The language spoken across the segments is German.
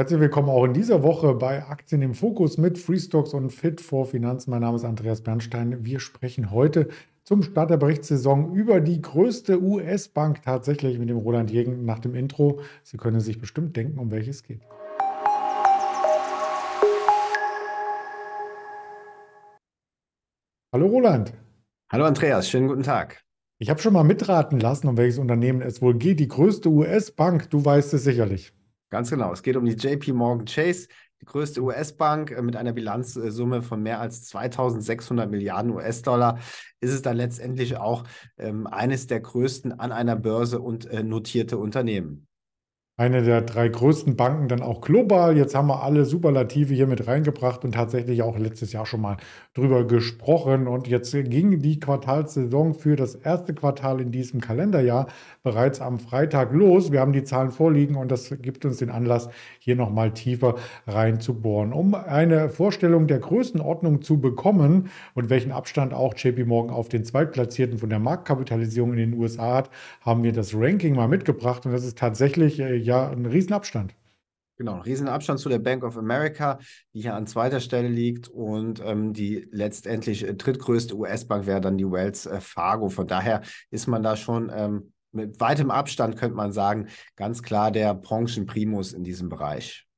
Herzlich willkommen auch in dieser Woche bei Aktien im Fokus mit Freestocks und Fit for Finanzen. Mein Name ist Andreas Bernstein. Wir sprechen heute zum Start der Berichtssaison über die größte US-Bank tatsächlich mit dem Roland Jegen nach dem Intro. Sie können sich bestimmt denken, um welches es geht. Hallo Roland. Hallo Andreas, schönen guten Tag. Ich habe schon mal mitraten lassen, um welches Unternehmen es wohl geht. Die größte US-Bank, du weißt es sicherlich. Ganz genau. Es geht um die JP Morgan Chase, die größte US-Bank äh, mit einer Bilanzsumme von mehr als 2600 Milliarden US-Dollar. Ist es dann letztendlich auch ähm, eines der größten an einer Börse und äh, notierte Unternehmen eine der drei größten Banken dann auch global. Jetzt haben wir alle Superlative hier mit reingebracht und tatsächlich auch letztes Jahr schon mal drüber gesprochen. Und jetzt ging die Quartalssaison für das erste Quartal in diesem Kalenderjahr bereits am Freitag los. Wir haben die Zahlen vorliegen und das gibt uns den Anlass, hier nochmal tiefer reinzubohren. Um eine Vorstellung der Größenordnung zu bekommen und welchen Abstand auch JP Morgan auf den Zweitplatzierten von der Marktkapitalisierung in den USA hat, haben wir das Ranking mal mitgebracht und das ist tatsächlich äh, ja ein Riesenabstand. Genau, ein Riesenabstand zu der Bank of America, die hier an zweiter Stelle liegt und ähm, die letztendlich äh, drittgrößte US-Bank wäre dann die Wells äh, Fargo. Von daher ist man da schon ähm, mit weitem Abstand, könnte man sagen, ganz klar der Branchenprimus in diesem Bereich.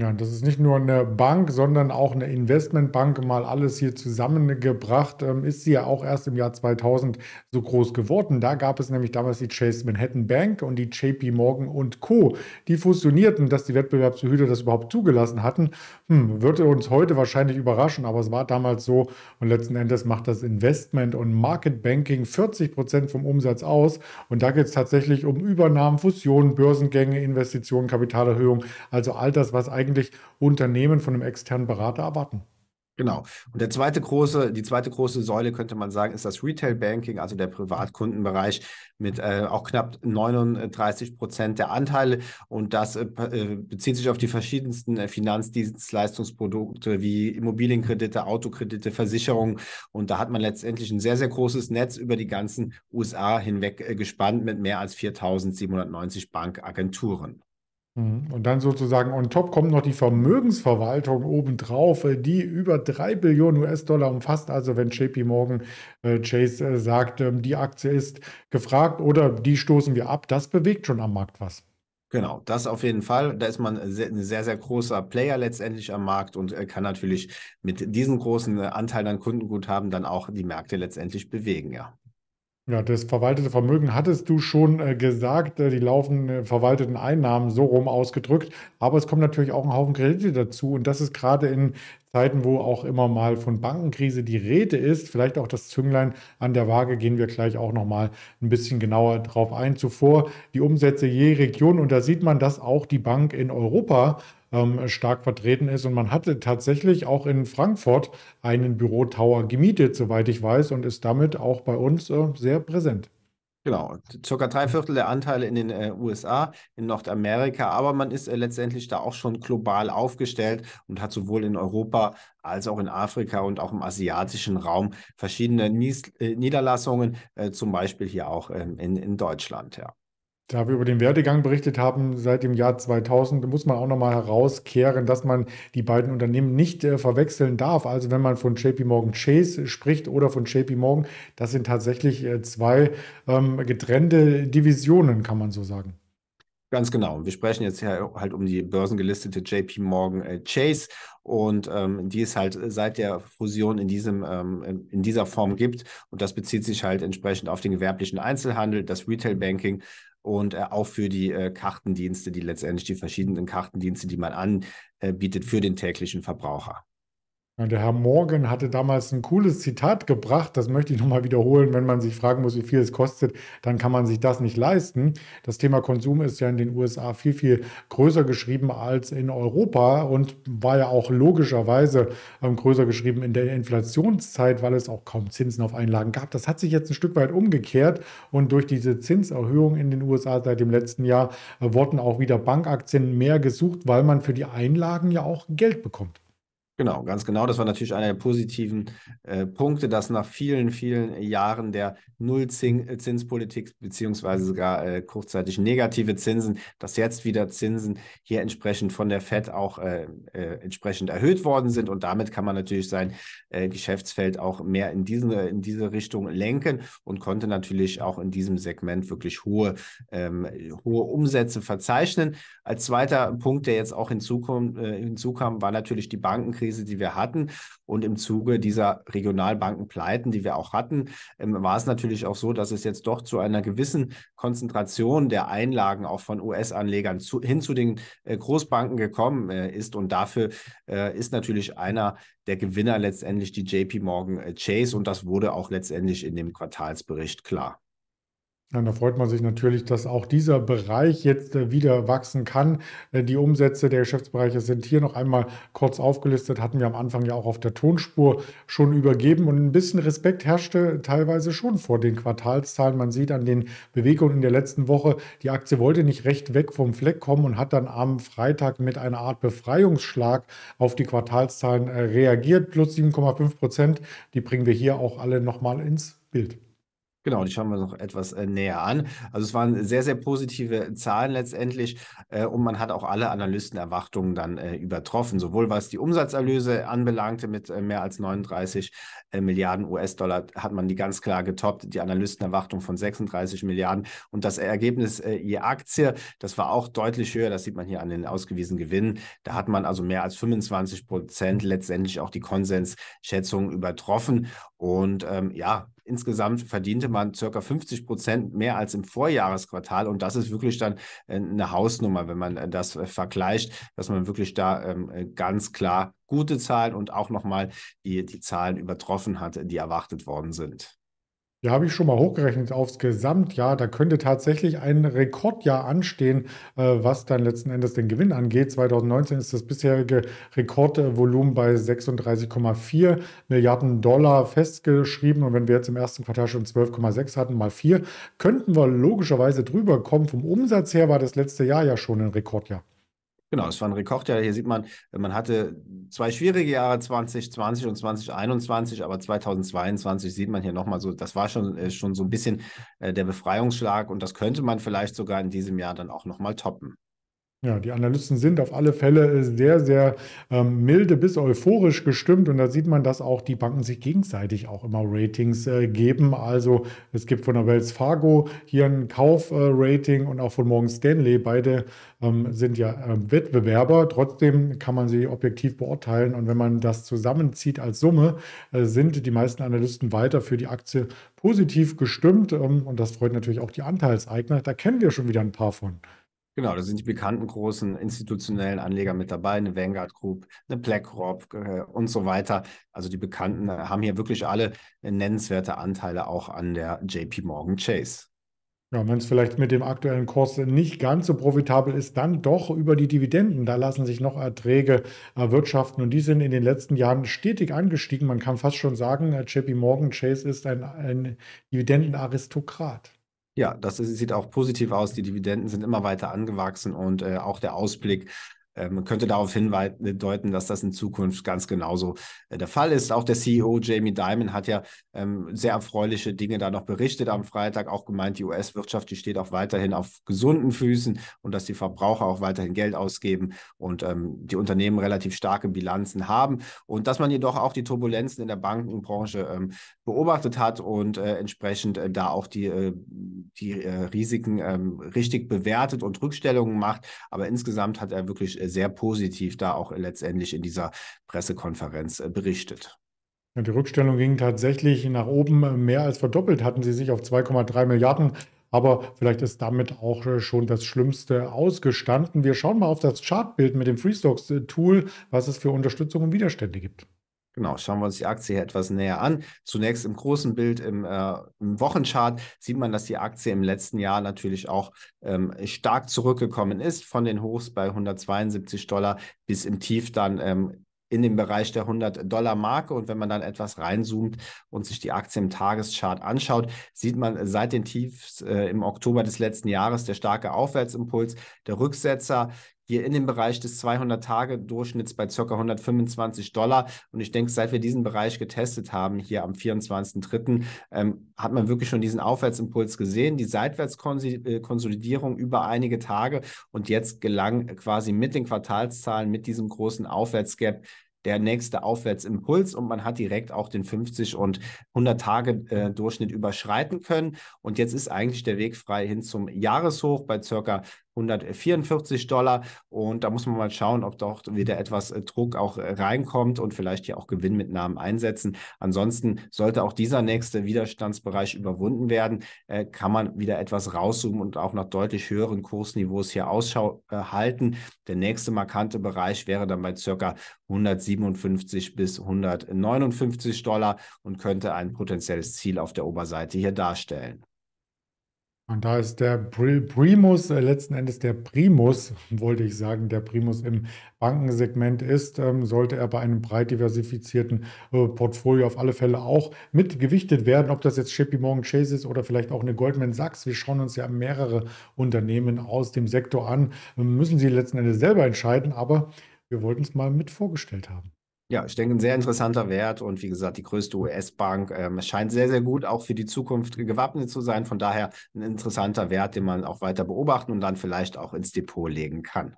Ja, das ist nicht nur eine Bank, sondern auch eine Investmentbank, mal alles hier zusammengebracht, ähm, ist sie ja auch erst im Jahr 2000 so groß geworden. Da gab es nämlich damals die Chase Manhattan Bank und die JP Morgan und Co. Die fusionierten, dass die Wettbewerbsbehörde das überhaupt zugelassen hatten. Hm, würde uns heute wahrscheinlich überraschen, aber es war damals so. Und letzten Endes macht das Investment und Market Banking 40 Prozent vom Umsatz aus. Und da geht es tatsächlich um Übernahmen, Fusionen, Börsengänge, Investitionen, Kapitalerhöhung, also all das, was eigentlich eigentlich Unternehmen von einem externen Berater erwarten. Genau. Und der zweite große, die zweite große Säule könnte man sagen, ist das Retail Banking, also der Privatkundenbereich mit äh, auch knapp 39 Prozent der Anteile. Und das äh, äh, bezieht sich auf die verschiedensten äh, Finanzdienstleistungsprodukte wie Immobilienkredite, Autokredite, Versicherungen. Und da hat man letztendlich ein sehr, sehr großes Netz über die ganzen USA hinweg äh, gespannt mit mehr als 4.790 Bankagenturen. Mhm. Und dann sozusagen on top kommt noch die Vermögensverwaltung obendrauf, äh, die über 3 Billionen US-Dollar umfasst. Also wenn JP Morgan äh, Chase äh, sagt, ähm, die Aktie ist gefragt oder die stoßen wir ab, das bewegt schon am Markt was. Genau, das auf jeden Fall. Da ist man ein sehr, sehr großer Player letztendlich am Markt und kann natürlich mit diesem großen Anteil an Kundenguthaben dann auch die Märkte letztendlich bewegen, ja. Ja, das verwaltete Vermögen hattest du schon äh, gesagt, äh, die laufenden äh, verwalteten Einnahmen so rum ausgedrückt. Aber es kommt natürlich auch ein Haufen Kredite dazu. Und das ist gerade in Zeiten, wo auch immer mal von Bankenkrise die Rede ist, vielleicht auch das Zünglein an der Waage, gehen wir gleich auch nochmal ein bisschen genauer drauf ein. Zuvor die Umsätze je Region. Und da sieht man, dass auch die Bank in Europa ähm, stark vertreten ist. Und man hatte tatsächlich auch in Frankfurt einen Bürotower gemietet, soweit ich weiß, und ist damit auch bei uns äh, sehr präsent. Genau, circa drei Viertel der Anteile in den äh, USA, in Nordamerika, aber man ist äh, letztendlich da auch schon global aufgestellt und hat sowohl in Europa als auch in Afrika und auch im asiatischen Raum verschiedene Nies äh, Niederlassungen, äh, zum Beispiel hier auch ähm, in, in Deutschland. Ja. Da wir über den Werdegang berichtet haben seit dem Jahr 2000, muss man auch nochmal herauskehren, dass man die beiden Unternehmen nicht äh, verwechseln darf. Also wenn man von JP Morgan Chase spricht oder von JP Morgan, das sind tatsächlich äh, zwei ähm, getrennte Divisionen, kann man so sagen. Ganz genau. Wir sprechen jetzt ja halt um die börsengelistete JP Morgan äh, Chase und ähm, die es halt seit der Fusion in, diesem, ähm, in dieser Form gibt. Und das bezieht sich halt entsprechend auf den gewerblichen Einzelhandel, das Retail Banking und äh, auch für die äh, Kartendienste, die letztendlich die verschiedenen Kartendienste, die man anbietet für den täglichen Verbraucher. Der Herr Morgan hatte damals ein cooles Zitat gebracht, das möchte ich nochmal wiederholen. Wenn man sich fragen muss, wie viel es kostet, dann kann man sich das nicht leisten. Das Thema Konsum ist ja in den USA viel, viel größer geschrieben als in Europa und war ja auch logischerweise ähm, größer geschrieben in der Inflationszeit, weil es auch kaum Zinsen auf Einlagen gab. Das hat sich jetzt ein Stück weit umgekehrt und durch diese Zinserhöhung in den USA seit dem letzten Jahr äh, wurden auch wieder Bankaktien mehr gesucht, weil man für die Einlagen ja auch Geld bekommt. Genau, ganz genau. Das war natürlich einer der positiven äh, Punkte, dass nach vielen, vielen Jahren der Nullzinspolitik beziehungsweise sogar äh, kurzzeitig negative Zinsen, dass jetzt wieder Zinsen hier entsprechend von der Fed auch äh, äh entsprechend erhöht worden sind und damit kann man natürlich sein äh, Geschäftsfeld auch mehr in, diesen, in diese Richtung lenken und konnte natürlich auch in diesem Segment wirklich hohe, ähm, hohe Umsätze verzeichnen. Als zweiter Punkt, der jetzt auch hinzukam, äh, hinzukam war natürlich die Bankenkrise Finanzkrise, die wir hatten. Und im Zuge dieser Regionalbankenpleiten, die wir auch hatten, ähm, war es natürlich auch so, dass es jetzt doch zu einer gewissen Konzentration der Einlagen auch von US-Anlegern hin zu den äh, Großbanken gekommen äh, ist. Und dafür äh, ist natürlich einer der Gewinner letztendlich die JP Morgan Chase. Und das wurde auch letztendlich in dem Quartalsbericht klar. Ja, da freut man sich natürlich, dass auch dieser Bereich jetzt äh, wieder wachsen kann. Äh, die Umsätze der Geschäftsbereiche sind hier noch einmal kurz aufgelistet, hatten wir am Anfang ja auch auf der Tonspur schon übergeben. Und ein bisschen Respekt herrschte teilweise schon vor den Quartalszahlen. Man sieht an den Bewegungen in der letzten Woche, die Aktie wollte nicht recht weg vom Fleck kommen und hat dann am Freitag mit einer Art Befreiungsschlag auf die Quartalszahlen äh, reagiert. Plus 7,5 Prozent. Die bringen wir hier auch alle nochmal ins Bild. Genau, die schauen wir noch etwas äh, näher an. Also es waren sehr, sehr positive Zahlen letztendlich äh, und man hat auch alle Analystenerwartungen dann äh, übertroffen, sowohl was die Umsatzerlöse anbelangte mit äh, mehr als 39 äh, Milliarden US-Dollar hat man die ganz klar getoppt, die Analystenerwartung von 36 Milliarden. Und das Ergebnis äh, je Aktie, das war auch deutlich höher, das sieht man hier an den ausgewiesenen Gewinnen. Da hat man also mehr als 25 Prozent letztendlich auch die Konsensschätzung übertroffen. Und ähm, ja, insgesamt verdiente man circa 50 Prozent mehr als im Vorjahresquartal. Und das ist wirklich dann äh, eine Hausnummer, wenn man äh, das äh, vergleicht, dass man wirklich da ähm, ganz klar gute Zahlen und auch nochmal die, die Zahlen übertroffen hat, die erwartet worden sind. Ja, habe ich schon mal hochgerechnet aufs Gesamtjahr. Da könnte tatsächlich ein Rekordjahr anstehen, äh, was dann letzten Endes den Gewinn angeht. 2019 ist das bisherige Rekordvolumen bei 36,4 Milliarden Dollar festgeschrieben. Und wenn wir jetzt im ersten Quartal schon 12,6 hatten, mal 4, könnten wir logischerweise drüber kommen. Vom Umsatz her war das letzte Jahr ja schon ein Rekordjahr. Genau, es war ein Rekordjahr. Hier sieht man, man hatte zwei schwierige Jahre 2020 und 2021, aber 2022 sieht man hier nochmal so, das war schon, äh, schon so ein bisschen äh, der Befreiungsschlag und das könnte man vielleicht sogar in diesem Jahr dann auch nochmal toppen. Ja, die Analysten sind auf alle Fälle sehr, sehr ähm, milde bis euphorisch gestimmt und da sieht man, dass auch die Banken sich gegenseitig auch immer Ratings äh, geben. Also es gibt von der Wells Fargo hier ein Kaufrating äh, und auch von Morgan Stanley. Beide ähm, sind ja äh, Wettbewerber. Trotzdem kann man sie objektiv beurteilen und wenn man das zusammenzieht als Summe, äh, sind die meisten Analysten weiter für die Aktie positiv gestimmt ähm, und das freut natürlich auch die Anteilseigner. Da kennen wir schon wieder ein paar von. Genau, da sind die bekannten großen institutionellen Anleger mit dabei, eine Vanguard Group, eine BlackRock äh, und so weiter. Also die Bekannten äh, haben hier wirklich alle äh, nennenswerte Anteile auch an der JP Morgan Chase. Ja, wenn es vielleicht mit dem aktuellen Kurs nicht ganz so profitabel ist, dann doch über die Dividenden. Da lassen sich noch Erträge erwirtschaften und die sind in den letzten Jahren stetig angestiegen. Man kann fast schon sagen, JP Morgan Chase ist ein, ein Dividendenaristokrat. Ja, das sieht auch positiv aus. Die Dividenden sind immer weiter angewachsen und äh, auch der Ausblick man ähm, könnte darauf hindeuten, dass das in Zukunft ganz genauso äh, der Fall ist. Auch der CEO Jamie Dimon hat ja ähm, sehr erfreuliche Dinge da noch berichtet am Freitag, auch gemeint, die US-Wirtschaft, die steht auch weiterhin auf gesunden Füßen und dass die Verbraucher auch weiterhin Geld ausgeben und ähm, die Unternehmen relativ starke Bilanzen haben und dass man jedoch auch die Turbulenzen in der Bankenbranche ähm, beobachtet hat und äh, entsprechend äh, da auch die, äh, die äh, Risiken ähm, richtig bewertet und Rückstellungen macht. Aber insgesamt hat er wirklich äh, sehr positiv da auch letztendlich in dieser Pressekonferenz äh, berichtet. Die Rückstellung ging tatsächlich nach oben äh, mehr als verdoppelt, hatten sie sich auf 2,3 Milliarden. Aber vielleicht ist damit auch äh, schon das Schlimmste ausgestanden. Wir schauen mal auf das Chartbild mit dem Freestocks-Tool, was es für Unterstützung und Widerstände gibt. Genau, schauen wir uns die Aktie hier etwas näher an. Zunächst im großen Bild im, äh, im Wochenchart sieht man, dass die Aktie im letzten Jahr natürlich auch ähm, stark zurückgekommen ist, von den Hochs bei 172 Dollar bis im Tief dann ähm, in dem Bereich der 100-Dollar-Marke. Und wenn man dann etwas reinzoomt und sich die Aktie im Tageschart anschaut, sieht man seit den Tiefs äh, im Oktober des letzten Jahres der starke Aufwärtsimpuls. Der Rücksetzer hier in dem Bereich des 200-Tage-Durchschnitts bei ca. 125 Dollar. Und ich denke, seit wir diesen Bereich getestet haben, hier am 24.03., ähm, hat man wirklich schon diesen Aufwärtsimpuls gesehen, die Seitwärtskonsolidierung über einige Tage. Und jetzt gelang quasi mit den Quartalszahlen, mit diesem großen Aufwärtsgap, der nächste Aufwärtsimpuls und man hat direkt auch den 50 und 100 Tage äh, Durchschnitt überschreiten können. Und jetzt ist eigentlich der Weg frei hin zum Jahreshoch bei circa 144 Dollar. Und da muss man mal schauen, ob dort wieder etwas äh, Druck auch äh, reinkommt und vielleicht hier auch Gewinnmitnahmen einsetzen. Ansonsten sollte auch dieser nächste Widerstandsbereich überwunden werden, äh, kann man wieder etwas rauszoomen und auch nach deutlich höheren Kursniveaus hier Ausschau halten. Der nächste markante Bereich wäre dann bei circa 157 bis 159 Dollar und könnte ein potenzielles Ziel auf der Oberseite hier darstellen. Und da ist der Primus, äh, letzten Endes der Primus, wollte ich sagen, der Primus im Bankensegment ist, ähm, sollte er bei einem breit diversifizierten äh, Portfolio auf alle Fälle auch mitgewichtet werden. Ob das jetzt JP Morgan Chase ist oder vielleicht auch eine Goldman Sachs. Wir schauen uns ja mehrere Unternehmen aus dem Sektor an. Müssen Sie letzten Endes selber entscheiden, aber wir wollten es mal mit vorgestellt haben. Ja, ich denke, ein sehr interessanter Wert und wie gesagt, die größte US-Bank ähm, scheint sehr, sehr gut auch für die Zukunft gewappnet zu sein. Von daher ein interessanter Wert, den man auch weiter beobachten und dann vielleicht auch ins Depot legen kann.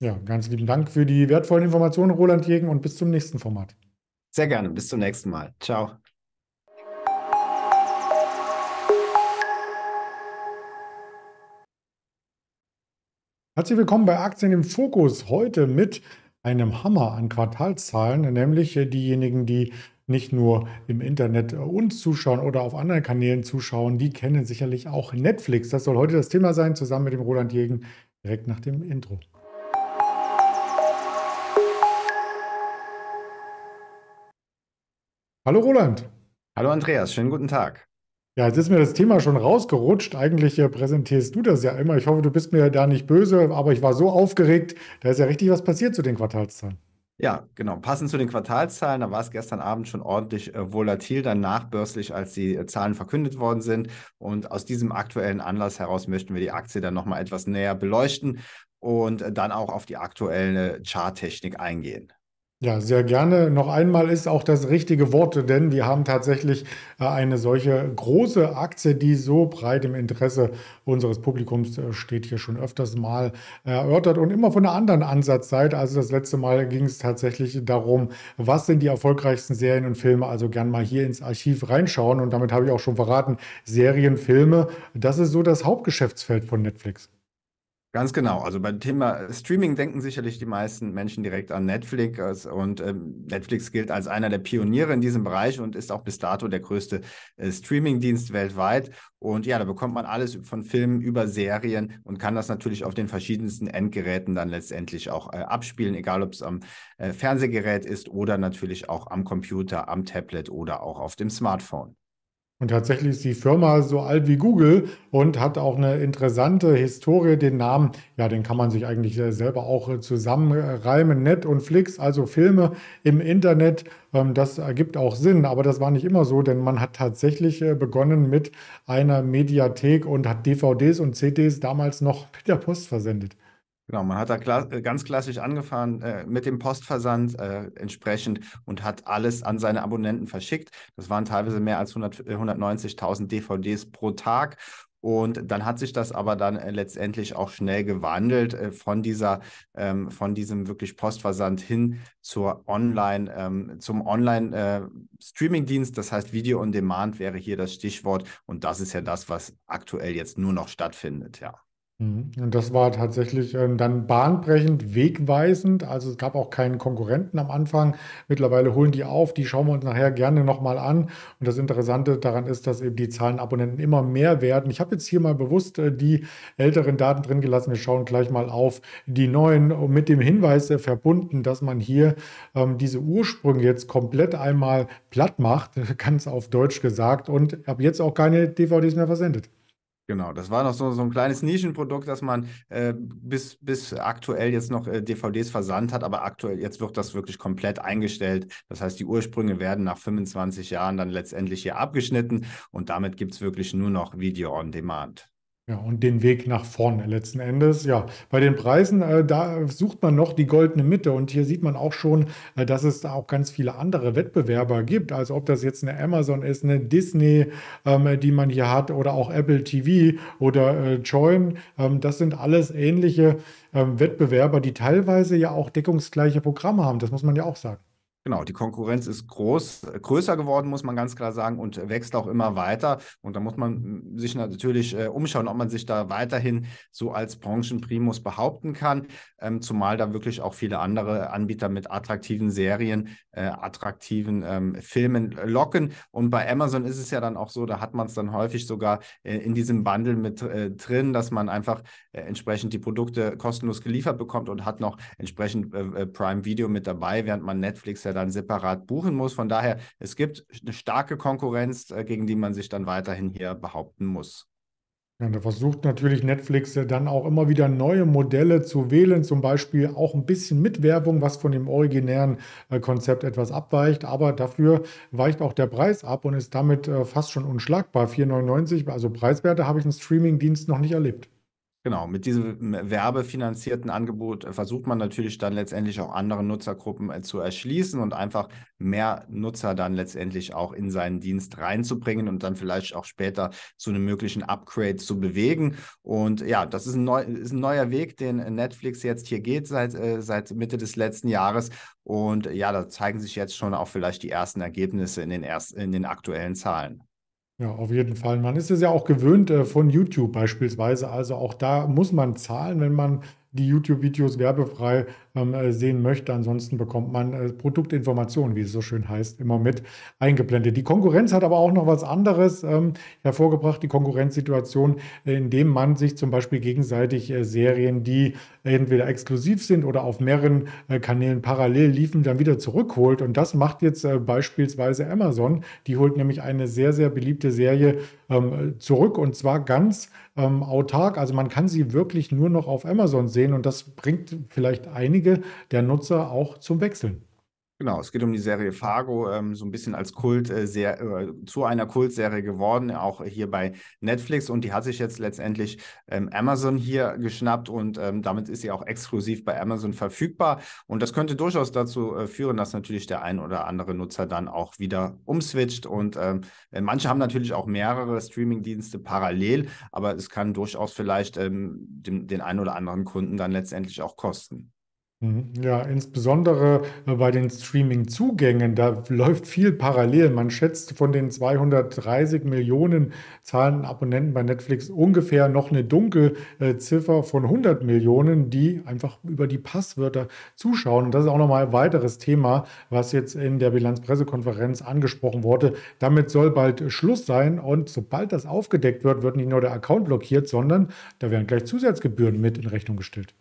Ja, ganz lieben Dank für die wertvollen Informationen, Roland Jägen, und bis zum nächsten Format. Sehr gerne, bis zum nächsten Mal. Ciao. Herzlich willkommen bei Aktien im Fokus. Heute mit einem Hammer an Quartalszahlen, nämlich diejenigen, die nicht nur im Internet uns zuschauen oder auf anderen Kanälen zuschauen, die kennen sicherlich auch Netflix. Das soll heute das Thema sein, zusammen mit dem Roland Jägen, direkt nach dem Intro. Hallo Roland. Hallo Andreas, schönen guten Tag. Ja, jetzt ist mir das Thema schon rausgerutscht. Eigentlich äh, präsentierst du das ja immer. Ich hoffe, du bist mir da nicht böse, aber ich war so aufgeregt. Da ist ja richtig was passiert zu den Quartalszahlen. Ja, genau. Passend zu den Quartalszahlen, da war es gestern Abend schon ordentlich äh, volatil, dann nachbörslich, als die äh, Zahlen verkündet worden sind. Und aus diesem aktuellen Anlass heraus möchten wir die Aktie dann nochmal etwas näher beleuchten und äh, dann auch auf die aktuelle Charttechnik eingehen. Ja, sehr gerne. Noch einmal ist auch das richtige Wort, denn wir haben tatsächlich äh, eine solche große Aktie, die so breit im Interesse unseres Publikums äh, steht, hier schon öfters mal erörtert und immer von einer anderen Ansatzseite. Also das letzte Mal ging es tatsächlich darum, was sind die erfolgreichsten Serien und Filme. Also gern mal hier ins Archiv reinschauen und damit habe ich auch schon verraten, Serien, Filme, das ist so das Hauptgeschäftsfeld von Netflix. Ganz genau. Also beim Thema Streaming denken sicherlich die meisten Menschen direkt an Netflix und ähm, Netflix gilt als einer der Pioniere in diesem Bereich und ist auch bis dato der größte äh, Streaming-Dienst weltweit. Und ja, da bekommt man alles von Filmen über Serien und kann das natürlich auf den verschiedensten Endgeräten dann letztendlich auch äh, abspielen, egal ob es am äh, Fernsehgerät ist oder natürlich auch am Computer, am Tablet oder auch auf dem Smartphone. Und tatsächlich ist die Firma so alt wie Google und hat auch eine interessante Historie. Den Namen, ja, den kann man sich eigentlich selber auch zusammenreimen. Net und Flix, also Filme im Internet, ähm, das ergibt auch Sinn. Aber das war nicht immer so, denn man hat tatsächlich äh, begonnen mit einer Mediathek und hat DVDs und CDs damals noch mit der Post versendet. Genau, man hat da kla äh, ganz klassisch angefahren äh, mit dem Postversand äh, entsprechend und hat alles an seine Abonnenten verschickt. Das waren teilweise mehr als 190.000 äh, DVDs pro Tag. Und dann hat sich das aber dann äh, letztendlich auch schnell gewandelt äh, von dieser, ähm, von diesem wirklich Postversand hin zur Online, ähm, zum Online-Streaming-Dienst. das heißt, Video on Demand wäre hier das Stichwort. Und das ist ja das, was aktuell jetzt nur noch stattfindet, ja. Mhm. Und das war tatsächlich ähm, dann bahnbrechend, wegweisend. Also es gab auch keinen Konkurrenten am Anfang. Mittlerweile holen die auf, die schauen wir uns nachher gerne nochmal an. Und das Interessante daran ist, dass eben die Zahlen Abonnenten immer mehr werden. Ich habe jetzt hier mal bewusst äh, die älteren Daten drin gelassen. Wir schauen gleich mal auf die neuen mit dem Hinweis äh, verbunden, dass man hier ähm, diese Ursprünge jetzt komplett einmal platt macht, ganz auf Deutsch gesagt, und habe jetzt auch keine DVDs mehr versendet. Genau, das war noch so, so ein kleines Nischenprodukt, das man äh, bis, bis aktuell jetzt noch äh, DVDs versandt hat, aber aktuell jetzt wird das wirklich komplett eingestellt. Das heißt, die Ursprünge werden nach 25 Jahren dann letztendlich hier abgeschnitten und damit gibt es wirklich nur noch Video on Demand. Ja, und den Weg nach vorne letzten Endes. Ja, bei den Preisen, äh, da sucht man noch die goldene Mitte. Und hier sieht man auch schon, äh, dass es da auch ganz viele andere Wettbewerber gibt. Also ob das jetzt eine Amazon ist, eine Disney, ähm, die man hier hat, oder auch Apple TV oder äh, Join. Ähm, das sind alles ähnliche ähm, Wettbewerber, die teilweise ja auch deckungsgleiche Programme haben. Das muss man ja auch sagen. Genau, die Konkurrenz ist groß, größer geworden, muss man ganz klar sagen, und wächst auch immer weiter. Und da muss man sich natürlich äh, umschauen, ob man sich da weiterhin so als Branchenprimus behaupten kann, ähm, zumal da wirklich auch viele andere Anbieter mit attraktiven Serien, äh, attraktiven ähm, Filmen locken. Und bei Amazon ist es ja dann auch so, da hat man es dann häufig sogar äh, in diesem Bundle mit äh, drin, dass man einfach äh, entsprechend die Produkte kostenlos geliefert bekommt und hat noch entsprechend äh, Prime Video mit dabei, während man Netflix ja dann separat buchen muss. Von daher, es gibt eine starke Konkurrenz, äh, gegen die man sich dann weiterhin hier behaupten muss. Ja, da versucht natürlich Netflix äh, dann auch immer wieder neue Modelle zu wählen, zum Beispiel auch ein bisschen mit Werbung, was von dem originären äh, Konzept etwas abweicht, aber dafür weicht auch der Preis ab und ist damit fast schon unschlagbar. 4,99, also Preiswerte habe ich im Streamingdienst noch nicht erlebt. Genau, mit diesem werbefinanzierten Angebot äh, versucht man natürlich dann letztendlich auch andere Nutzergruppen äh, zu erschließen und einfach mehr Nutzer dann letztendlich auch in seinen Dienst reinzubringen und dann vielleicht auch später zu einem möglichen Upgrade zu bewegen. Und ja, das ist ein, neu, ist ein neuer Weg, den Netflix jetzt hier geht seit, äh, seit Mitte des letzten Jahres. Und ja, da zeigen sich jetzt schon auch vielleicht die ersten Ergebnisse in den, erst, in den aktuellen Zahlen. Ja, auf jeden Fall. Man ist es ja auch gewöhnt äh, von YouTube beispielsweise. Also auch da muss man zahlen, wenn man die YouTube-Videos werbefrei sehen möchte. Ansonsten bekommt man äh, Produktinformationen, wie es so schön heißt, immer mit eingeblendet. Die Konkurrenz hat aber auch noch was anderes ähm, hervorgebracht, die Konkurrenzsituation, äh, indem man sich zum Beispiel gegenseitig äh, Serien, die entweder exklusiv sind oder auf mehreren äh, Kanälen parallel liefen, dann wieder zurückholt. Und das macht jetzt äh, beispielsweise Amazon. Die holt nämlich eine sehr, sehr beliebte Serie ähm, zurück und zwar ganz ähm, autark. Also man kann sie wirklich nur noch auf Amazon sehen und das bringt vielleicht einige der Nutzer auch zum Wechseln. Genau, es geht um die Serie Fargo, ähm, so ein bisschen als Kult, äh, sehr, äh, zu einer Kultserie geworden, auch hier bei Netflix. Und die hat sich jetzt letztendlich ähm, Amazon hier geschnappt und ähm, damit ist sie auch exklusiv bei Amazon verfügbar. Und das könnte durchaus dazu äh, führen, dass natürlich der ein oder andere Nutzer dann auch wieder umswitcht. Und ähm, äh, manche haben natürlich auch mehrere Streaming-Dienste parallel, aber es kann durchaus vielleicht ähm, den, den einen oder anderen Kunden dann letztendlich auch kosten. Mhm. Ja, insbesondere äh, bei den Streaming-Zugängen, da läuft viel parallel. Man schätzt von den 230 Millionen zahlenden Abonnenten bei Netflix ungefähr noch eine Dunkelziffer von 100 Millionen, die einfach über die Passwörter zuschauen. Und das ist auch nochmal ein weiteres Thema, was jetzt in der Bilanzpressekonferenz angesprochen wurde. Damit soll bald Schluss sein und sobald das aufgedeckt wird, wird nicht nur der Account blockiert, sondern da werden gleich Zusatzgebühren mit in Rechnung gestellt.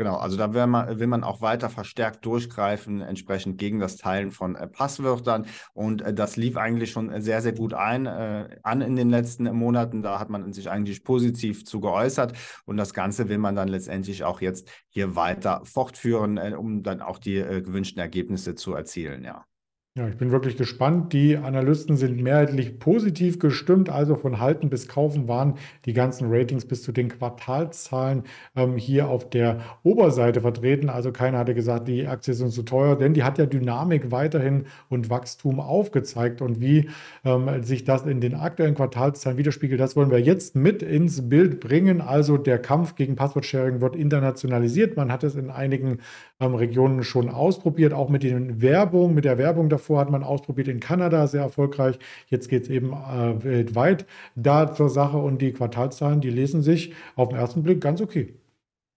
Genau, also da will man, will man auch weiter verstärkt durchgreifen, entsprechend gegen das Teilen von äh, Passwörtern. Und äh, das lief eigentlich schon sehr, sehr gut ein, äh, an in den letzten Monaten. Da hat man sich eigentlich positiv zu geäußert. Und das Ganze will man dann letztendlich auch jetzt hier weiter fortführen, äh, um dann auch die äh, gewünschten Ergebnisse zu erzielen, ja. Ja, ich bin wirklich gespannt. Die Analysten sind mehrheitlich positiv gestimmt, also von Halten bis Kaufen waren die ganzen Ratings bis zu den Quartalszahlen ähm, hier auf der Oberseite vertreten. Also keiner hatte gesagt, die Aktie uns zu teuer, denn die hat ja Dynamik weiterhin und Wachstum aufgezeigt. Und wie ähm, sich das in den aktuellen Quartalszahlen widerspiegelt, das wollen wir jetzt mit ins Bild bringen. Also der Kampf gegen Passwortsharing wird internationalisiert. Man hat es in einigen ähm, Regionen schon ausprobiert, auch mit den Werbung, mit der Werbung davor hat man ausprobiert in Kanada, sehr erfolgreich. Jetzt geht es eben äh, weltweit da zur Sache und die Quartalszahlen, die lesen sich auf den ersten Blick ganz okay.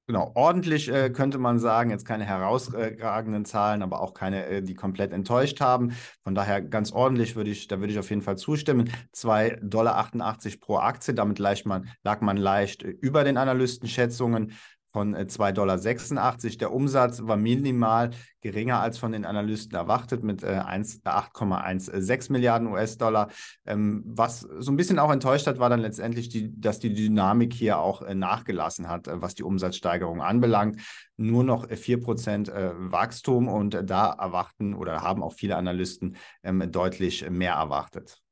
Genau, ordentlich äh, könnte man sagen, jetzt keine herausragenden Zahlen, aber auch keine, äh, die komplett enttäuscht haben. Von daher ganz ordentlich würde ich, da würde ich auf jeden Fall zustimmen. 2,88 Dollar pro Aktie, damit man, lag man leicht über den Analystenschätzungen von 2,86 äh, Dollar. Der Umsatz war minimal geringer als von den Analysten erwartet mit 8,16 äh, Milliarden US-Dollar. Ähm, was so ein bisschen auch enttäuscht hat, war dann letztendlich, die, dass die Dynamik hier auch äh, nachgelassen hat, was die Umsatzsteigerung anbelangt. Nur noch 4% Wachstum und da erwarten oder haben auch viele Analysten ähm, deutlich mehr erwartet.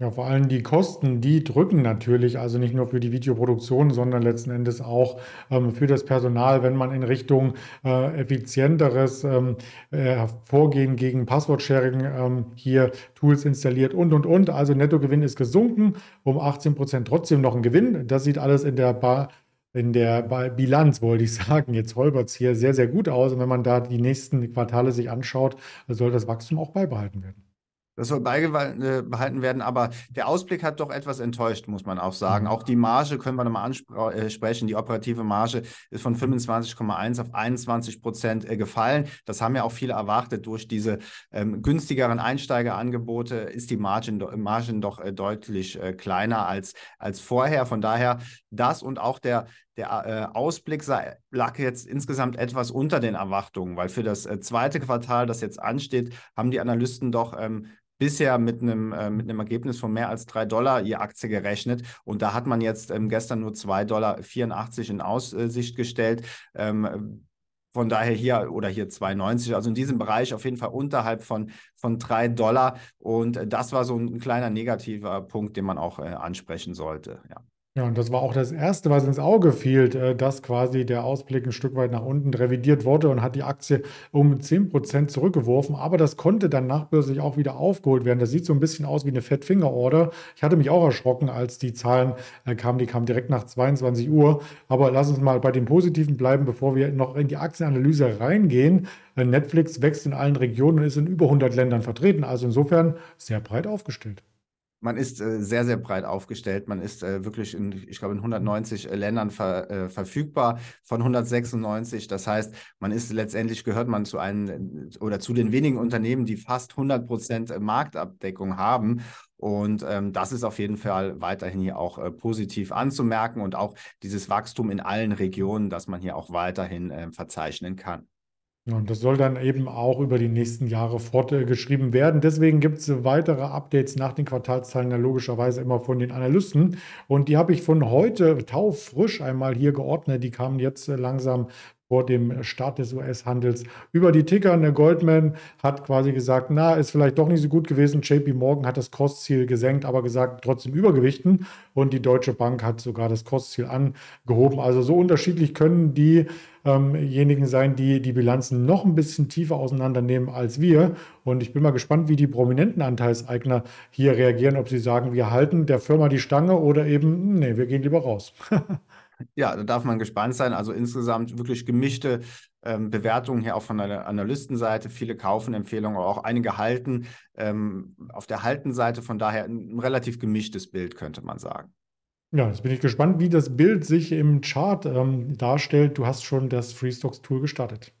Ja, vor allem die Kosten, die drücken natürlich, also nicht nur für die Videoproduktion, sondern letzten Endes auch ähm, für das Personal, wenn man in Richtung äh, effizienteres ähm, äh, Vorgehen gegen Passwort-Sharing ähm, hier Tools installiert und, und, und. Also Nettogewinn ist gesunken, um 18 Prozent trotzdem noch ein Gewinn. Das sieht alles in der Bar in der Bilanz, wollte ich sagen, jetzt holpert es hier sehr, sehr gut aus. Und wenn man da die nächsten Quartale sich anschaut, soll das Wachstum auch beibehalten werden. Das soll beibehalten werden, aber der Ausblick hat doch etwas enttäuscht, muss man auch sagen. Mhm. Auch die Marge können wir nochmal ansprechen. Die operative Marge ist von 25,1 auf 21 Prozent äh, gefallen. Das haben ja auch viele erwartet. Durch diese ähm, günstigeren Einsteigerangebote ist die Margin, Margin doch äh, deutlich äh, kleiner als, als vorher. Von daher das und auch der, der äh, Ausblick sei, lag jetzt insgesamt etwas unter den Erwartungen, weil für das äh, zweite Quartal, das jetzt ansteht, haben die Analysten doch ähm, bisher mit einem, äh, mit einem Ergebnis von mehr als 3 Dollar je Aktie gerechnet. Und da hat man jetzt ähm, gestern nur 2,84 Dollar in Aussicht gestellt. Ähm, von daher hier oder hier 2,90, also in diesem Bereich auf jeden Fall unterhalb von, von 3 Dollar. Und äh, das war so ein kleiner negativer Punkt, den man auch äh, ansprechen sollte. Ja. Ja, und das war auch das Erste, was ins Auge fiel, äh, dass quasi der Ausblick ein Stück weit nach unten revidiert wurde und hat die Aktie um 10% zurückgeworfen. Aber das konnte dann nachbörslich auch wieder aufgeholt werden. Das sieht so ein bisschen aus wie eine Fat Finger Order. Ich hatte mich auch erschrocken, als die Zahlen äh, kamen. Die kamen direkt nach 22 Uhr. Aber lass uns mal bei dem Positiven bleiben, bevor wir noch in die Aktienanalyse reingehen. Äh, Netflix wächst in allen Regionen und ist in über 100 Ländern vertreten. Also insofern sehr breit aufgestellt. Man ist äh, sehr, sehr breit aufgestellt. Man ist äh, wirklich in, ich glaube, in 190 äh, Ländern ver, äh, verfügbar von 196. Das heißt, man ist letztendlich gehört man zu einem oder zu den wenigen Unternehmen, die fast 100 Prozent Marktabdeckung haben. Und ähm, das ist auf jeden Fall weiterhin hier auch äh, positiv anzumerken und auch dieses Wachstum in allen Regionen, das man hier auch weiterhin äh, verzeichnen kann. Und das soll dann eben auch über die nächsten Jahre fortgeschrieben werden. Deswegen gibt es weitere Updates nach den Quartalszahlen ja logischerweise immer von den Analysten. Und die habe ich von heute taufrisch einmal hier geordnet. Die kamen jetzt langsam vor dem Start des US-Handels über die Ticker. Der Goldman hat quasi gesagt, na, ist vielleicht doch nicht so gut gewesen. JP Morgan hat das Kostziel gesenkt, aber gesagt, trotzdem übergewichten. Und die Deutsche Bank hat sogar das Kostziel angehoben. Also so unterschiedlich können diejenigen ähm sein, die die Bilanzen noch ein bisschen tiefer auseinandernehmen als wir. Und ich bin mal gespannt, wie die prominenten Anteilseigner hier reagieren, ob sie sagen, wir halten der Firma die Stange oder eben, nee, wir gehen lieber raus. Ja, da darf man gespannt sein. Also insgesamt wirklich gemischte ähm, Bewertungen hier auch von der Analystenseite. Viele Kaufenempfehlungen, aber auch einige halten. Ähm, auf der Haltenseite von daher ein relativ gemischtes Bild, könnte man sagen. Ja, jetzt bin ich gespannt, wie das Bild sich im Chart ähm, darstellt. Du hast schon das Freestocks-Tool gestartet.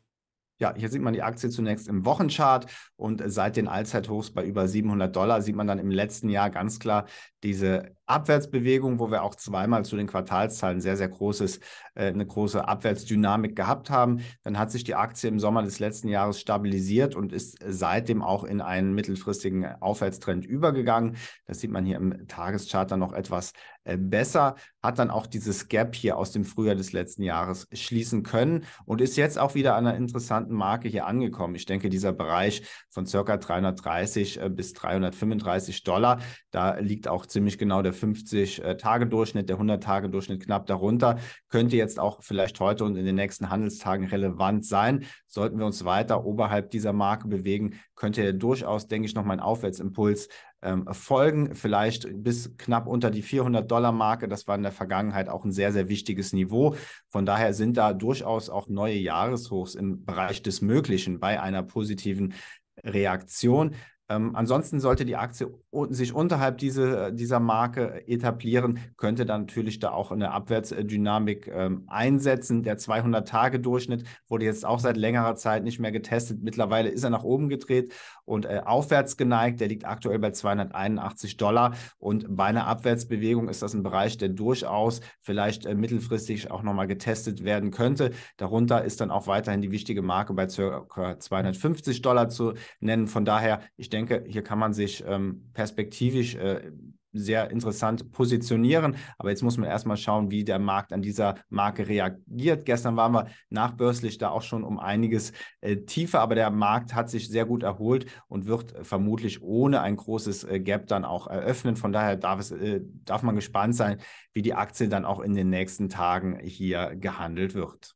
Ja, hier sieht man die Aktie zunächst im Wochenchart und seit den Allzeithochs bei über 700 Dollar sieht man dann im letzten Jahr ganz klar diese Abwärtsbewegung, wo wir auch zweimal zu den Quartalszahlen sehr, sehr großes, äh, eine große Abwärtsdynamik gehabt haben. Dann hat sich die Aktie im Sommer des letzten Jahres stabilisiert und ist seitdem auch in einen mittelfristigen Aufwärtstrend übergegangen. Das sieht man hier im Tageschart dann noch etwas äh, besser, hat dann auch dieses Gap hier aus dem Frühjahr des letzten Jahres schließen können und ist jetzt auch wieder an einer interessanten Marke hier angekommen. Ich denke, dieser Bereich von circa 330 äh, bis 335 Dollar, da liegt auch ziemlich genau der 50-Tage-Durchschnitt, der 100-Tage-Durchschnitt knapp darunter. Könnte jetzt auch vielleicht heute und in den nächsten Handelstagen relevant sein. Sollten wir uns weiter oberhalb dieser Marke bewegen, könnte durchaus, denke ich, nochmal ein Aufwärtsimpuls ähm, folgen, vielleicht bis knapp unter die 400-Dollar-Marke. Das war in der Vergangenheit auch ein sehr, sehr wichtiges Niveau. Von daher sind da durchaus auch neue Jahreshochs im Bereich des Möglichen bei einer positiven Reaktion. Ähm, ansonsten sollte die Aktie sich unterhalb diese, dieser Marke etablieren, könnte dann natürlich da auch eine Abwärtsdynamik ähm, einsetzen. Der 200-Tage-Durchschnitt wurde jetzt auch seit längerer Zeit nicht mehr getestet. Mittlerweile ist er nach oben gedreht und äh, aufwärts geneigt. Der liegt aktuell bei 281 Dollar und bei einer Abwärtsbewegung ist das ein Bereich, der durchaus vielleicht äh, mittelfristig auch nochmal getestet werden könnte. Darunter ist dann auch weiterhin die wichtige Marke bei ca. 250 Dollar zu nennen. Von daher, ich denke, hier kann man sich ähm, perspektivisch äh, sehr interessant positionieren. Aber jetzt muss man erstmal schauen, wie der Markt an dieser Marke reagiert. Gestern waren wir nachbörslich da auch schon um einiges äh, tiefer, aber der Markt hat sich sehr gut erholt und wird vermutlich ohne ein großes äh, Gap dann auch eröffnen. Von daher darf, es, äh, darf man gespannt sein, wie die Aktie dann auch in den nächsten Tagen hier gehandelt wird.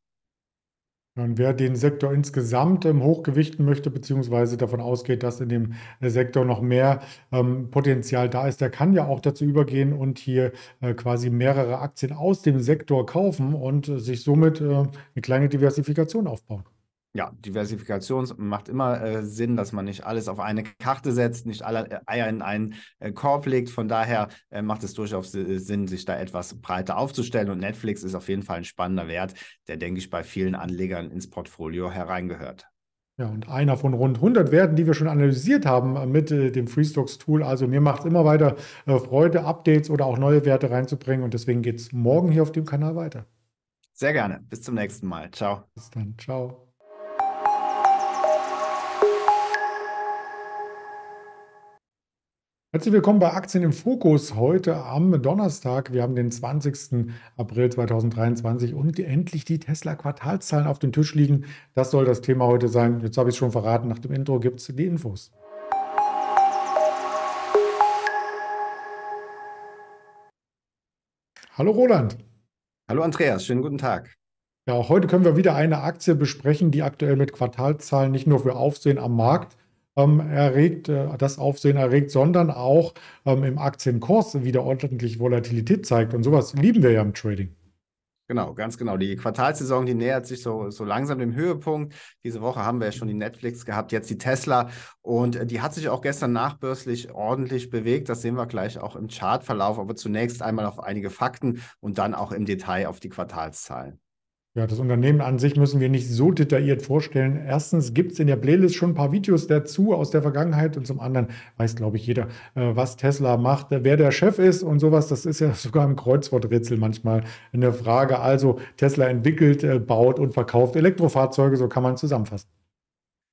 Und wer den Sektor insgesamt ähm, hochgewichten möchte, beziehungsweise davon ausgeht, dass in dem äh, Sektor noch mehr ähm, Potenzial da ist, der kann ja auch dazu übergehen und hier äh, quasi mehrere Aktien aus dem Sektor kaufen und äh, sich somit äh, eine kleine Diversifikation aufbauen. Ja, Diversifikation macht immer äh, Sinn, dass man nicht alles auf eine Karte setzt, nicht alle äh, Eier in einen äh, Korb legt. Von daher äh, macht es durchaus Sinn, sich da etwas breiter aufzustellen. Und Netflix ist auf jeden Fall ein spannender Wert, der, denke ich, bei vielen Anlegern ins Portfolio hereingehört. Ja, und einer von rund 100 Werten, die wir schon analysiert haben äh, mit äh, dem Freestocks-Tool. Also mir macht es immer weiter Freude, Updates oder auch neue Werte reinzubringen. Und deswegen geht es morgen hier auf dem Kanal weiter. Sehr gerne. Bis zum nächsten Mal. Ciao. Bis dann. Ciao. Herzlich willkommen bei Aktien im Fokus heute am Donnerstag. Wir haben den 20. April 2023 und endlich die Tesla-Quartalszahlen auf dem Tisch liegen. Das soll das Thema heute sein. Jetzt habe ich es schon verraten. Nach dem Intro gibt es die Infos. Hallo Roland. Hallo Andreas, schönen guten Tag. Ja, auch heute können wir wieder eine Aktie besprechen, die aktuell mit Quartalszahlen nicht nur für Aufsehen am Markt, erregt, äh, das Aufsehen erregt, sondern auch ähm, im Aktienkurs wieder ordentlich Volatilität zeigt. Und sowas lieben wir ja im Trading. Genau, ganz genau. Die Quartalsaison, die nähert sich so, so langsam dem Höhepunkt. Diese Woche haben wir ja schon die Netflix gehabt, jetzt die Tesla. Und äh, die hat sich auch gestern nachbörslich ordentlich bewegt. Das sehen wir gleich auch im Chartverlauf. Aber zunächst einmal auf einige Fakten und dann auch im Detail auf die Quartalszahlen. Ja, das Unternehmen an sich müssen wir nicht so detailliert vorstellen. Erstens gibt es in der Playlist schon ein paar Videos dazu aus der Vergangenheit und zum anderen weiß, glaube ich, jeder, äh, was Tesla macht, wer der Chef ist und sowas. Das ist ja sogar im Kreuzworträtsel manchmal eine Frage. Also Tesla entwickelt, äh, baut und verkauft Elektrofahrzeuge, so kann man zusammenfassen.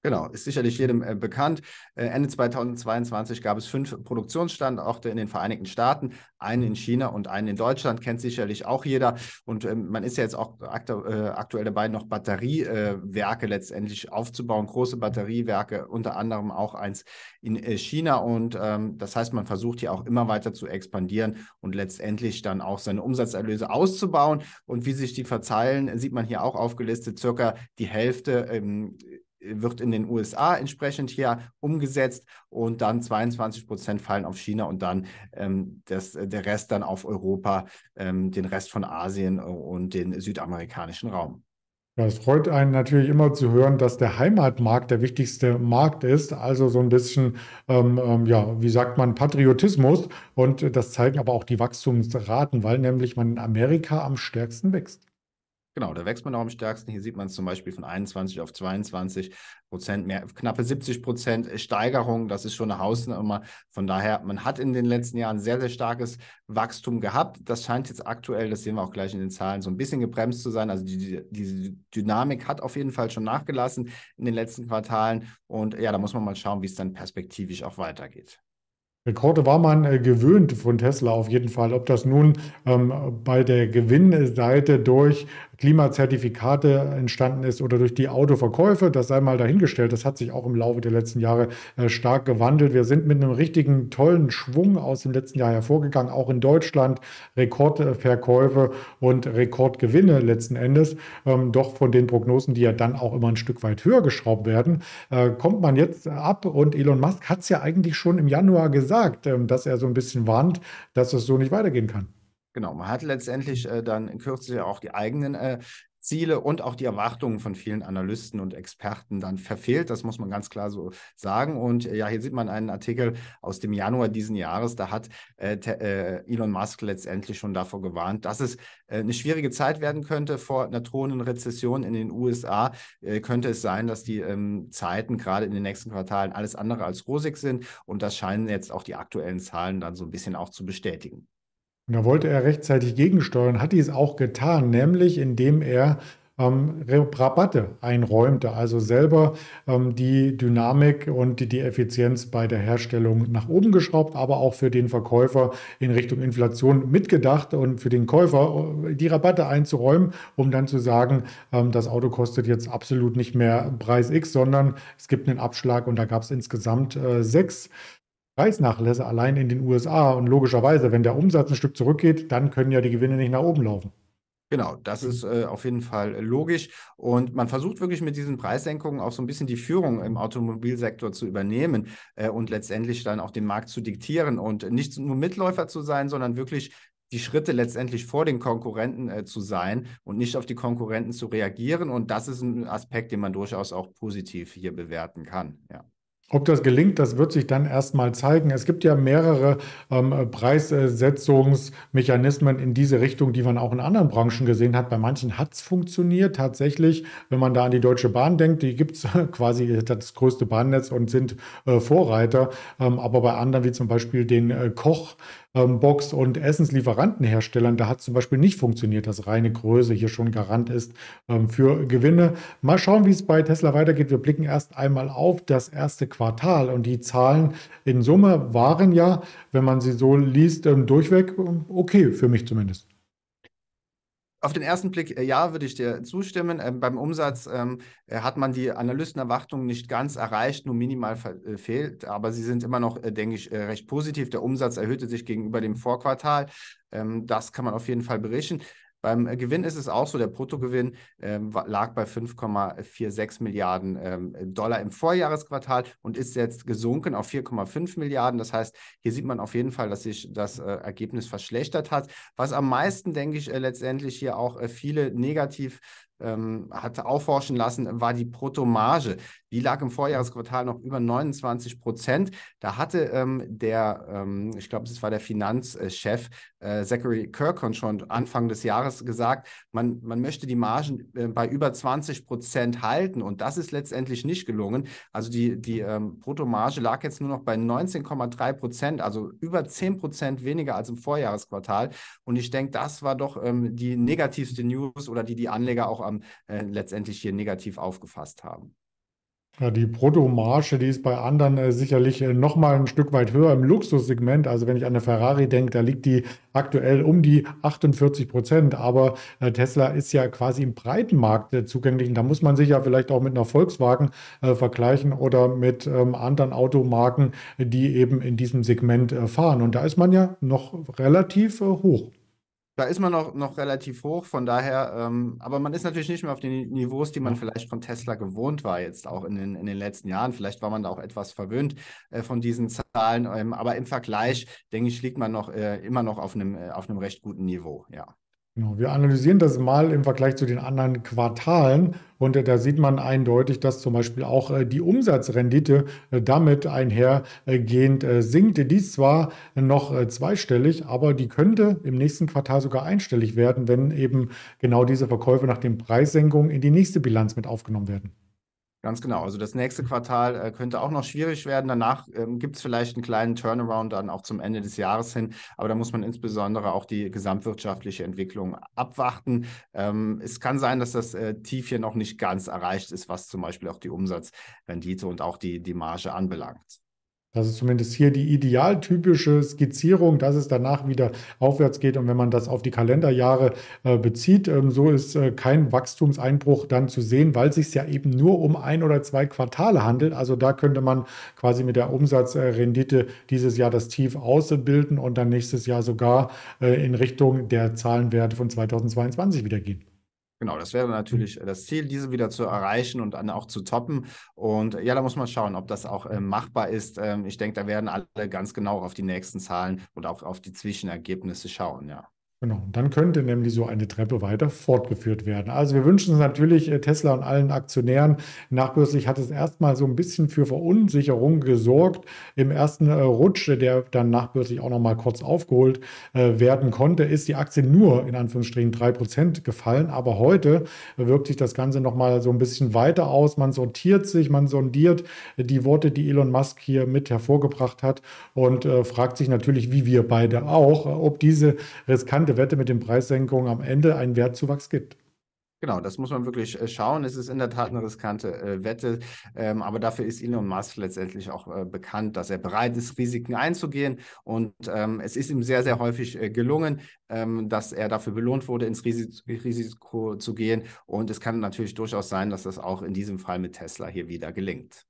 Genau, ist sicherlich jedem äh, bekannt. Äh, Ende 2022 gab es fünf Produktionsstandorte in den Vereinigten Staaten, einen in China und einen in Deutschland, kennt sicherlich auch jeder. Und ähm, man ist ja jetzt auch aktu äh, aktuell dabei, noch Batteriewerke letztendlich aufzubauen, große Batteriewerke, unter anderem auch eins in äh, China. Und ähm, das heißt, man versucht hier auch immer weiter zu expandieren und letztendlich dann auch seine Umsatzerlöse auszubauen. Und wie sich die verzeilen, sieht man hier auch aufgelistet, circa die Hälfte. Ähm, wird in den USA entsprechend hier umgesetzt und dann 22 Prozent fallen auf China und dann ähm, das, der Rest dann auf Europa, ähm, den Rest von Asien und den südamerikanischen Raum. Ja, es freut einen natürlich immer zu hören, dass der Heimatmarkt der wichtigste Markt ist. Also so ein bisschen, ähm, ähm, ja, wie sagt man, Patriotismus. Und das zeigen aber auch die Wachstumsraten, weil nämlich man in Amerika am stärksten wächst. Genau, da wächst man auch am stärksten. Hier sieht man es zum Beispiel von 21 auf 22 Prozent, mehr, knappe 70 Prozent Steigerung. Das ist schon eine Hausnummer. Von daher, man hat in den letzten Jahren sehr, sehr starkes Wachstum gehabt. Das scheint jetzt aktuell, das sehen wir auch gleich in den Zahlen, so ein bisschen gebremst zu sein. Also die, diese Dynamik hat auf jeden Fall schon nachgelassen in den letzten Quartalen. Und ja, da muss man mal schauen, wie es dann perspektivisch auch weitergeht. Rekorde war man äh, gewöhnt von Tesla auf jeden Fall. Ob das nun ähm, bei der Gewinnseite durch Klimazertifikate entstanden ist oder durch die Autoverkäufe, das sei mal dahingestellt. Das hat sich auch im Laufe der letzten Jahre äh, stark gewandelt. Wir sind mit einem richtigen tollen Schwung aus dem letzten Jahr hervorgegangen, auch in Deutschland. Rekordverkäufe und Rekordgewinne letzten Endes. Ähm, doch von den Prognosen, die ja dann auch immer ein Stück weit höher geschraubt werden, äh, kommt man jetzt ab. Und Elon Musk hat es ja eigentlich schon im Januar gesagt, ähm, dass er so ein bisschen warnt, dass es so nicht weitergehen kann. Genau, man hat letztendlich äh, dann Kürze auch die eigenen äh, Ziele und auch die Erwartungen von vielen Analysten und Experten dann verfehlt. Das muss man ganz klar so sagen. Und äh, ja, hier sieht man einen Artikel aus dem Januar diesen Jahres. Da hat äh, äh, Elon Musk letztendlich schon davor gewarnt, dass es äh, eine schwierige Zeit werden könnte vor einer drohenden Rezession in den USA. Äh, könnte es sein, dass die ähm, Zeiten gerade in den nächsten Quartalen alles andere als rosig sind. Und das scheinen jetzt auch die aktuellen Zahlen dann so ein bisschen auch zu bestätigen. Und da wollte er rechtzeitig gegensteuern, hat dies auch getan, nämlich indem er ähm, Rabatte einräumte, also selber ähm, die Dynamik und die, Effizienz bei der Herstellung nach oben geschraubt, aber auch für den Verkäufer in Richtung Inflation mitgedacht und für den Käufer äh, die Rabatte einzuräumen, um dann zu sagen, ähm, das Auto kostet jetzt absolut nicht mehr Preis X, sondern es gibt einen Abschlag und da gab es insgesamt äh, sechs Preisnachlässe allein in den USA. Und logischerweise, wenn der Umsatz ein Stück zurückgeht, dann können ja die Gewinne nicht nach oben laufen. Genau, das ist äh, auf jeden Fall logisch. Und man versucht wirklich mit diesen Preissenkungen auch so ein bisschen die Führung im Automobilsektor zu übernehmen äh, und letztendlich dann auch den Markt zu diktieren und nicht nur Mitläufer zu sein, sondern wirklich die Schritte letztendlich vor den Konkurrenten äh, zu sein und nicht auf die Konkurrenten zu reagieren. Und das ist ein Aspekt, den man durchaus auch positiv hier bewerten kann. Ja. Ob das gelingt, das wird sich dann erstmal zeigen. Es gibt ja mehrere ähm, Preissetzungsmechanismen in diese Richtung, die man auch in anderen Branchen gesehen hat. Bei manchen hat es funktioniert tatsächlich. Wenn man da an die Deutsche Bahn denkt, die gibt es quasi das größte Bahnnetz und sind äh, Vorreiter. Ähm, aber bei anderen, wie zum Beispiel den äh, Koch, ähm, Box- und Essenslieferantenherstellern, da hat zum Beispiel nicht funktioniert, dass reine Größe hier schon Garant ist ähm, für Gewinne. Mal schauen, wie es bei Tesla weitergeht. Wir blicken erst einmal auf das erste Quartal und die Zahlen in Summe waren ja, wenn man sie so liest, ähm, durchweg okay, für mich zumindest. Auf den ersten Blick, äh, ja, würde ich dir zustimmen. Ähm, beim Umsatz ähm, äh, hat man die Analystenerwartungen nicht ganz erreicht, nur minimal verfehlt, äh, aber sie sind immer noch, äh, denke ich, äh, recht positiv. Der Umsatz erhöhte sich gegenüber dem Vorquartal. Ähm, das kann man auf jeden Fall berichten. Beim äh, Gewinn ist es auch so, der Bruttogewinn ähm, lag bei 5,46 Milliarden ähm, Dollar im Vorjahresquartal und ist jetzt gesunken auf 4,5 Milliarden. Das heißt, hier sieht man auf jeden Fall, dass sich das äh, Ergebnis verschlechtert hat. Was am meisten, denke ich, äh, letztendlich hier auch äh, viele negativ ähm, hat aufforschen lassen, war die Bruttomarge. Die lag im Vorjahresquartal noch über 29 Prozent. Da hatte ähm, der, ähm, ich glaube, es war der Finanzchef äh, Zachary Kirkon schon Anfang des Jahres gesagt, man, man möchte die Margen äh, bei über 20 Prozent halten und das ist letztendlich nicht gelungen. Also die, die ähm, Bruttomarge lag jetzt nur noch bei 19,3 Prozent, also über 10 Prozent weniger als im Vorjahresquartal. Und ich denke, das war doch ähm, die negativste News oder die die Anleger auch am, äh, letztendlich hier negativ aufgefasst haben. Ja, die Bruttomarge, die ist bei anderen äh, sicherlich äh, noch mal ein Stück weit höher im Luxussegment. Also wenn ich an eine Ferrari denke, da liegt die aktuell um die 48 Prozent. Aber äh, Tesla ist ja quasi im breiten Markt äh, zugänglich. Und da muss man sich ja vielleicht auch mit einer Volkswagen äh, vergleichen oder mit ähm, anderen Automarken, die eben in diesem Segment äh, fahren. Und da ist man ja noch relativ hoch. Da ist man noch, noch relativ hoch, von daher, ähm, aber man ist natürlich nicht mehr auf den Niveaus, die man vielleicht von Tesla gewohnt war, jetzt auch in den, in den letzten Jahren. Vielleicht war man da auch etwas verwöhnt äh, von diesen Zahlen, ähm, aber im Vergleich, denke ich, liegt man noch äh, immer noch auf einem, äh, auf einem recht guten Niveau, ja. Genau, wir analysieren das mal im Vergleich zu den anderen Quartalen und äh, da sieht man eindeutig, dass zum Beispiel auch äh, die Umsatzrendite äh, damit einhergehend sinkt. Die ist zwar noch zweistellig, aber die könnte im nächsten Quartal sogar einstellig werden, wenn eben genau diese Verkäufe nach den Preissenkungen in die nächste Bilanz mit aufgenommen werden. Ganz genau. Also das nächste Quartal äh, könnte auch noch schwierig werden. Danach ähm, gibt es vielleicht einen kleinen Turnaround dann auch zum Ende des Jahres hin. Aber da muss man insbesondere auch die gesamtwirtschaftliche Entwicklung abwarten. Ähm, es kann sein, dass das äh, Tief hier noch nicht ganz erreicht ist, was zum Beispiel auch die Umsatzrendite und auch die, die Marge anbelangt. Das ist zumindest hier die idealtypische Skizzierung, dass es danach wieder aufwärts geht. Und wenn man das auf die Kalenderjahre äh, bezieht, ähm, so ist äh, kein Wachstumseinbruch dann zu sehen, weil es sich ja eben nur um ein oder zwei Quartale handelt. Also da könnte man quasi mit der Umsatzrendite dieses Jahr das Tief ausbilden und dann nächstes Jahr sogar äh, in Richtung der Zahlenwerte von 2022 wieder gehen. Genau, das wäre natürlich äh, das Ziel, diese wieder zu erreichen und dann auch zu toppen. Und ja, da muss man schauen, ob das auch äh, machbar ist. Ähm, ich denke, da werden alle ganz genau auf die nächsten Zahlen und auch auf die Zwischenergebnisse schauen, ja. Genau, dann könnte nämlich so eine Treppe weiter fortgeführt werden. Also wir wünschen es natürlich äh, Tesla und allen Aktionären. Nachbörslich hat es erstmal so ein bisschen für Verunsicherung gesorgt. Im ersten äh, Rutsch, der dann nachbörslich auch noch mal kurz aufgeholt äh, werden konnte, ist die Aktie nur in Anführungsstrichen 3% gefallen. Aber heute wirkt sich das Ganze noch mal so ein bisschen weiter aus. Man sortiert sich, man sondiert die Worte, die Elon Musk hier mit hervorgebracht hat und fragt sich natürlich, wie wir beide auch, ob diese riskante Wette mit den Preissenkungen am Ende einen Wertzuwachs gibt. Genau, das muss man wirklich äh, schauen. Es ist in der Tat eine riskante äh, Wette, ähm, aber dafür ist Elon Musk letztendlich auch äh, bekannt, dass er bereit ist, Risiken einzugehen. Und ähm, es ist ihm sehr, sehr häufig äh, gelungen, ähm, dass er dafür belohnt wurde, ins Ris Risiko zu gehen. Und es kann natürlich durchaus sein, dass das auch in diesem Fall mit Tesla hier wieder gelingt.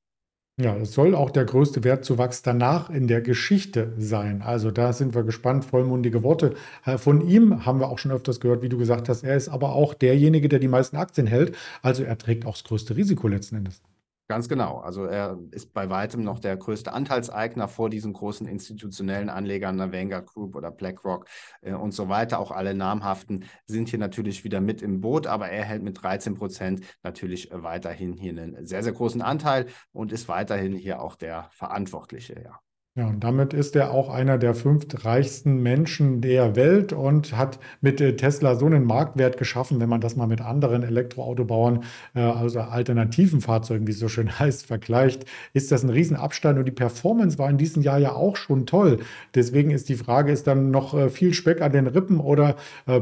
Ja, es soll auch der größte Wertzuwachs danach in der Geschichte sein. Also da sind wir gespannt, vollmundige Worte. Äh, von ihm haben wir auch schon öfters gehört, wie du gesagt hast. Er ist aber auch derjenige, der die meisten Aktien hält. Also er trägt auch das größte Risiko letzten Endes. Ganz genau. Also er ist bei weitem noch der größte Anteilseigner vor diesen großen institutionellen Anlegern, der Vanguard Group oder BlackRock äh, und so weiter. Auch alle namhaften sind hier natürlich wieder mit im Boot, aber er hält mit 13 Prozent natürlich weiterhin hier einen sehr, sehr großen Anteil und ist weiterhin hier auch der Verantwortliche. Ja. Ja, und damit ist er auch einer der fünf reichsten Menschen der Welt und hat mit äh, Tesla so einen Marktwert geschaffen, wenn man das mal mit anderen Elektroautobauern, äh, also alternativen Fahrzeugen, wie es so schön heißt, vergleicht, ist das ein Riesenabstand und die Performance war in diesem Jahr ja auch schon toll. Deswegen ist die Frage, ist dann noch äh, viel Speck an den Rippen oder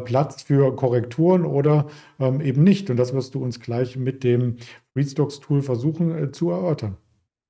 Platz für Korrekturen oder ähm, eben nicht? Und das wirst du uns gleich mit dem Readstocks-Tool versuchen zu erörtern.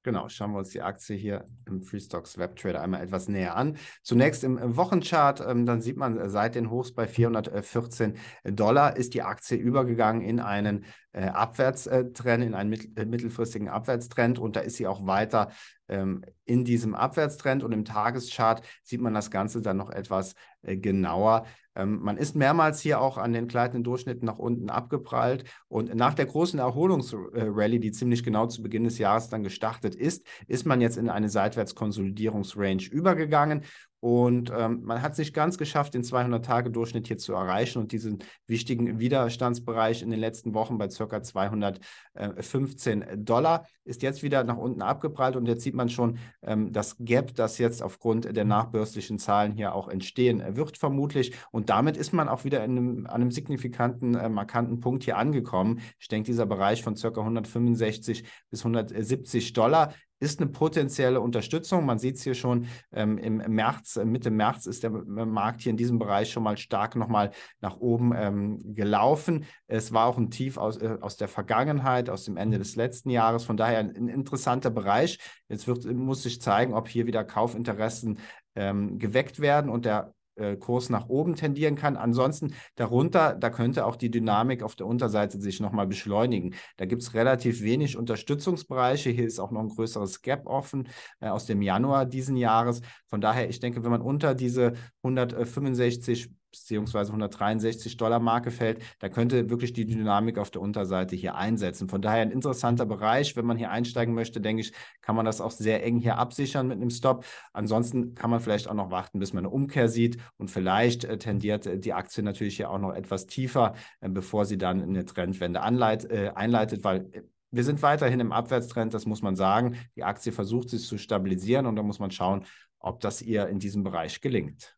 Genau, schauen wir uns die Aktie hier im Freestocks Webtrader einmal etwas näher an. Zunächst im Wochenchart, ähm, dann sieht man äh, seit den Hochs bei 414 Dollar ist die Aktie übergegangen in einen äh, Abwärtstrend, in einen mittel, äh, mittelfristigen Abwärtstrend. Und da ist sie auch weiter ähm, in diesem Abwärtstrend. Und im Tageschart sieht man das Ganze dann noch etwas äh, genauer. Ähm, man ist mehrmals hier auch an den gleitenden Durchschnitten nach unten abgeprallt. Und nach der großen Erholungsrallye, die ziemlich genau zu Beginn des Jahres dann gestartet ist, ist man jetzt in eine Seitwärtskonsolidierungsrange übergegangen und ähm, man hat es nicht ganz geschafft, den 200-Tage-Durchschnitt hier zu erreichen und diesen wichtigen Widerstandsbereich in den letzten Wochen bei ca. 215 Dollar ist jetzt wieder nach unten abgeprallt und jetzt sieht man schon ähm, das Gap, das jetzt aufgrund der nachbörslichen Zahlen hier auch entstehen wird vermutlich. Und damit ist man auch wieder einem, an einem signifikanten, äh, markanten Punkt hier angekommen. Ich denke, dieser Bereich von ca. 165 bis 170 Dollar ist eine potenzielle Unterstützung. Man sieht es hier schon ähm, im März, Mitte März ist der Markt hier in diesem Bereich schon mal stark nochmal nach oben ähm, gelaufen. Es war auch ein Tief aus, äh, aus der Vergangenheit, aus dem Ende des letzten Jahres. Von daher ein, ein interessanter Bereich. Jetzt wird, muss sich zeigen, ob hier wieder Kaufinteressen ähm, geweckt werden und der äh, Kurs nach oben tendieren kann. Ansonsten darunter, da könnte auch die Dynamik auf der Unterseite sich nochmal beschleunigen. Da gibt es relativ wenig Unterstützungsbereiche. Hier ist auch noch ein größeres Gap offen äh, aus dem Januar diesen Jahres. Von daher, ich denke, wenn man unter diese 165 beziehungsweise 163 Dollar Marke fällt, da könnte wirklich die Dynamik auf der Unterseite hier einsetzen. Von daher ein interessanter Bereich. Wenn man hier einsteigen möchte, denke ich, kann man das auch sehr eng hier absichern mit einem Stop. Ansonsten kann man vielleicht auch noch warten, bis man eine Umkehr sieht und vielleicht äh, tendiert äh, die Aktie natürlich hier auch noch etwas tiefer, äh, bevor sie dann eine Trendwende einleitet, weil wir sind weiterhin im Abwärtstrend, das muss man sagen. Die Aktie versucht sich zu stabilisieren und da muss man schauen, ob das ihr in diesem Bereich gelingt.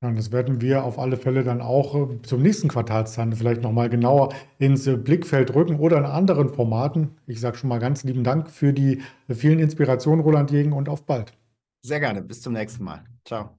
Ja, das werden wir auf alle Fälle dann auch äh, zum nächsten Quartalszahlen vielleicht nochmal genauer ins äh, Blickfeld rücken oder in anderen Formaten. Ich sage schon mal ganz lieben Dank für die vielen Inspirationen, Roland Jegen, und auf bald. Sehr gerne. Bis zum nächsten Mal. Ciao.